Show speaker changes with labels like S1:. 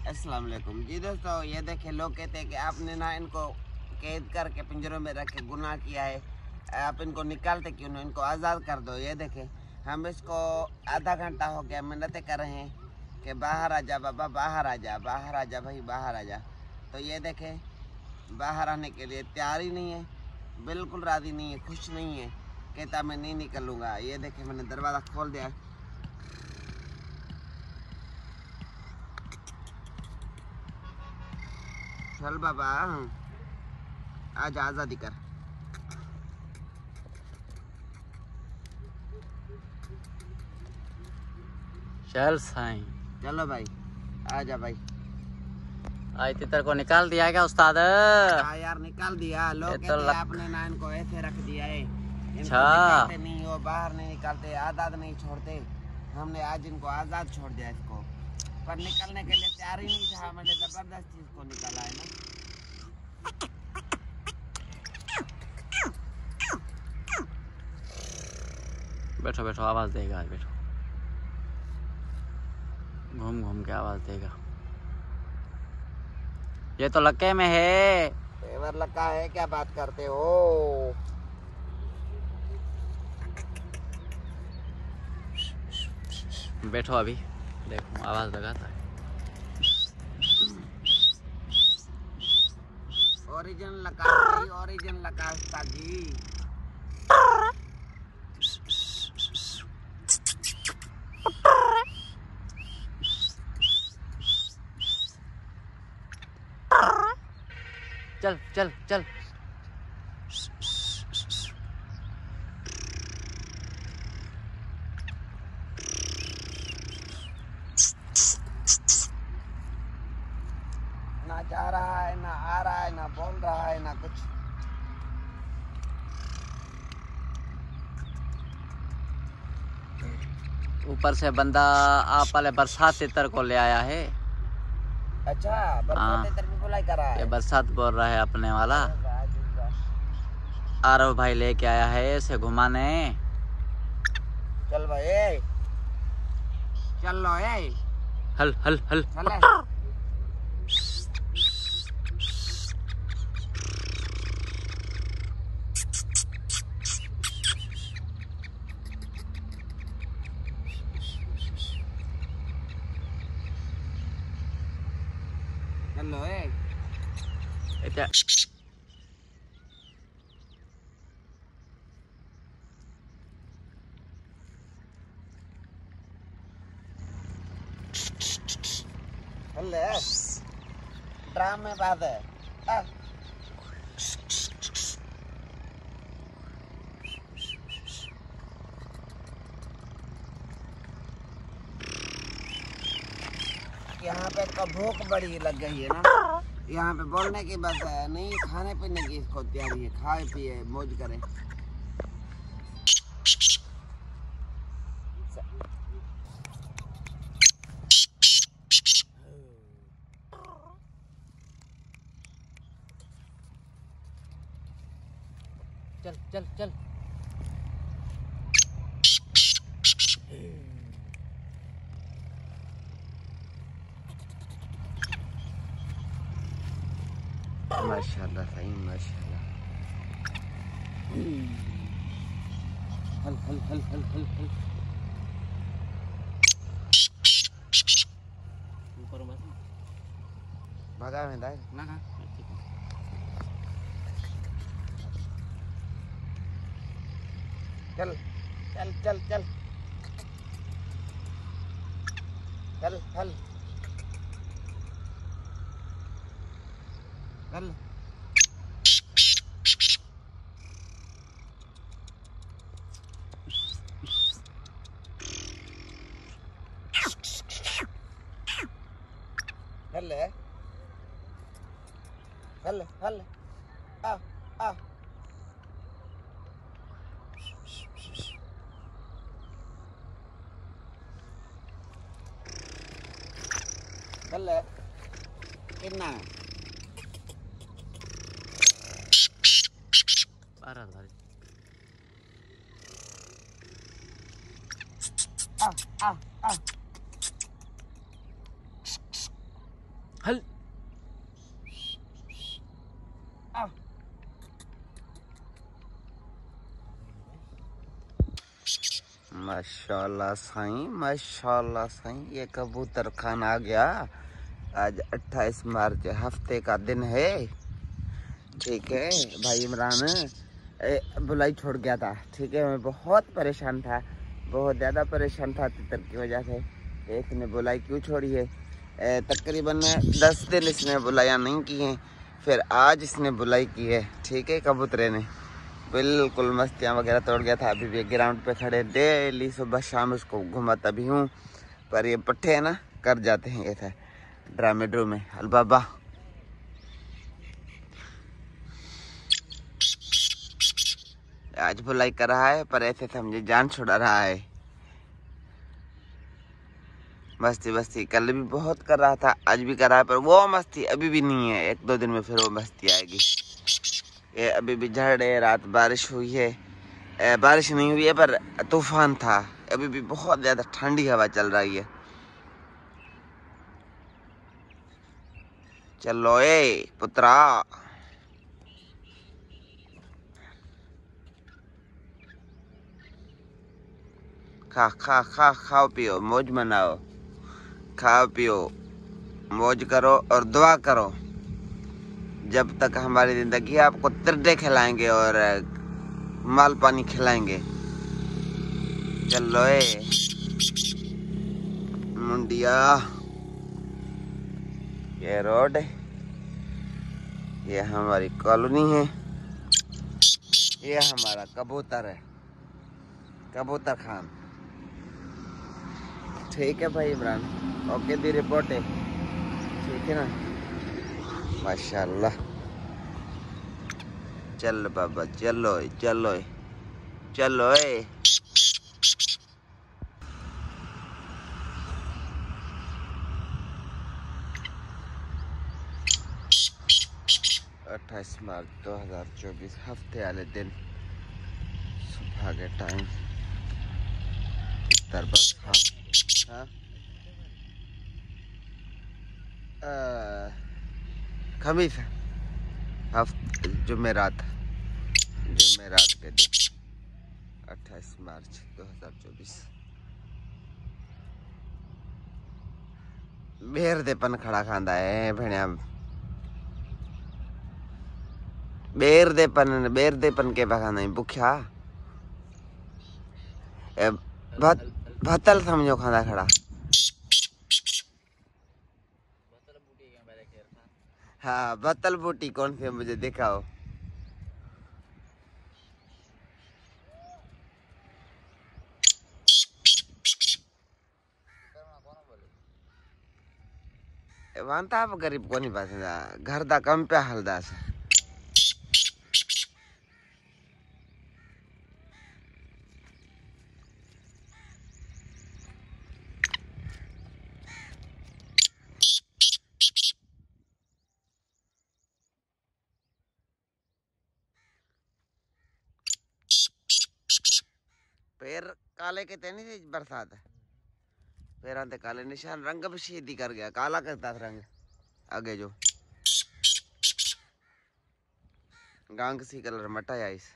S1: अस्सलाम वालेकुम। जी दोस्तों, ये देखे लोग कहते हैं कि आपने ना इनको कैद करके पिंजरों में रख के गुनाह किया है। आप इनको निकालते क्यों नहीं इनको आज़ाद कर दो। ये देखे, हम इसको आधा घंटा हो गया मिन्नतें कर रहे हैं कि बाहर आ जा बाबा, बाहर आ जा, बाहर आ जा भाई, बाहर आ जा। तो ये देखे, बाहर आने के लिए तैयार ही नहीं है, बिल्कुल राज़ी नहीं है, खुश नहीं है, कहता मैं नहीं निकलूँगा। ये देखे, मैंने दरवाज़ा खोल दिया। चल बाबा। आज आज़ादी कर।
S2: चल साईं।
S1: चलो भाई आ जा भाई
S2: आज तितर को निकाल दिया क्या उस्ताद?
S1: हाँ यार निकाल दिया। लोग
S2: तो लक-
S1: आपने ना इनको ऐसे रख दिया है।
S2: अच्छा।
S1: नहीं हो बाहर नहीं निकालते आज़ाद नहीं छोड़ते। हमने आज इनको आज़ाद छोड़ दिया इसको। पर निकलने के लिए तैयार ही नहीं था मैंने ज़बरदस्ती इसको निकाला है ना।
S2: बैठो बैठो आवाज़ देगा आज बैठो। घूम घूम के आवाज़ देगा। ये तो लक्के में है।
S1: पेवर लगा है क्या बात करते हो?
S2: बैठो अभी। देखो आवाज़ लगाता है।
S1: ओरिजिनल लगा ओरिजिनल लगा उस्ताद जी
S2: चल चल चल।
S1: जा रहा है ना आ रहा है ना बोल रहा है ना कुछ।
S2: ऊपर से बंदा आप वाले बरसात तितर को ले आया है।
S1: अच्छा
S2: हाँ।
S1: बरसात तेरे को बुलाई करा
S2: ये
S1: है
S2: बरसात बोल रहा है अपने वाला। आरव भाई लेके आया है इसे घुमाने।
S1: चल भाई चल लो ए।
S2: हल हल हल।
S1: चले। eh. Eta... ಅಲ್ಲೇ ಡ್ರಾಮೆ ಬಾದೆ यहाँ पे तो भूख बड़ी लग गई है ना। यहाँ पे बोलने की बस है, नहीं, खाने पीने की इसको तैयारी है, खाए पिए, मौज करें।
S2: चल चल चल।
S1: माशाल्लाह सही माशाल्लाह।
S2: हल हल हल हल हल हल। ऊपर बस
S1: भगा में दाई
S2: ना ना।
S1: चल चल चल चल। चल चल Dale. Dale. Dale, dale. Ah, ah. Dale.
S2: Good night.
S1: आ आ आ
S2: हल
S1: माशाल्लाह साईं माशाल्लाह साईं, ये कबूतर खान आ गया। आज 28 मार्च, हफ़्ते का दिन है। ठीक है, भाई इमरान। बुलाई छोड़ गया था। ठीक है, मैं बहुत परेशान था। बहुत ज़्यादा परेशान था तितर की वजह से। इसने बुलाई क्यों छोड़ी है? तकरीबन दस दिन इसने बुलाया नहीं की है फिर आज इसने बुलाई की है। ठीक है, कबूतरे ने। बिल्कुल मस्तियाँ वगैरह तोड़ गया था। अभी भी ग्राउंड पे खड़े डेली सुबह शाम उसको घुमाता भी हूँ। पर ये पट्टे है ना, कर जाते हैं ये था। ड्रामे ड्रूमे अल आज बुलाई कर रहा है पर ऐसे समझे जान छुड़ा रहा है। मस्ती मस्ती कल भी बहुत कर रहा था आज भी कर रहा है पर वो मस्ती अभी भी नहीं है। एक दो दिन में फिर वो मस्ती आएगी। ये अभी भी झड़ है रात बारिश हुई है। ए, बारिश नहीं हुई है पर तूफ़ान था। अभी भी बहुत ज़्यादा ठंडी हवा चल रही है। चलो ए पुत्रा। खा खा खा, खाओ, पियो, मौज मनाओ। खाओ, पियो, मौज करो और दुआ करो। जब तक हमारी ज़िंदगी आपको तिरडे खिलाएँगे और माल पानी खिलाएँगे। चलो ए। मुंडिया। ये रोड ये हमारी कॉलोनी है। ये हमारा कबूतर है। कबूतर खान। ठीक है भाई इमरान। ओके, दी रिपोर्ट। है ठीक है ना? माशाल्लाह। चल बाबा, चलो चलो चलो अट्ठाईस मार्च 2024 हफ़्ते वाले दिन। सुबह के टाइम इतर बस हाँ हाँ खमीस हफ्त जुमेरात जुमेरात के दिन 28 मार्च 2024 बेर दे पन खड़ा खांदा है भेणिया। बेर दे पन बेर दे पन के खांदा है भुख्या। ए, भत भतल समझो खांदा खड़ा। हाँ बतल बूटी कौन सी है मुझे दिखाओ। वांता आप गरीब को नहीं पास घर दा कम पे हलदा से। पैर काले के ते नहीं थे बरसात पैरां ते काले निशान रंग सीधी कर गया, काला करता था रंग, आगे जो। गांग सी कलर मटाया इस।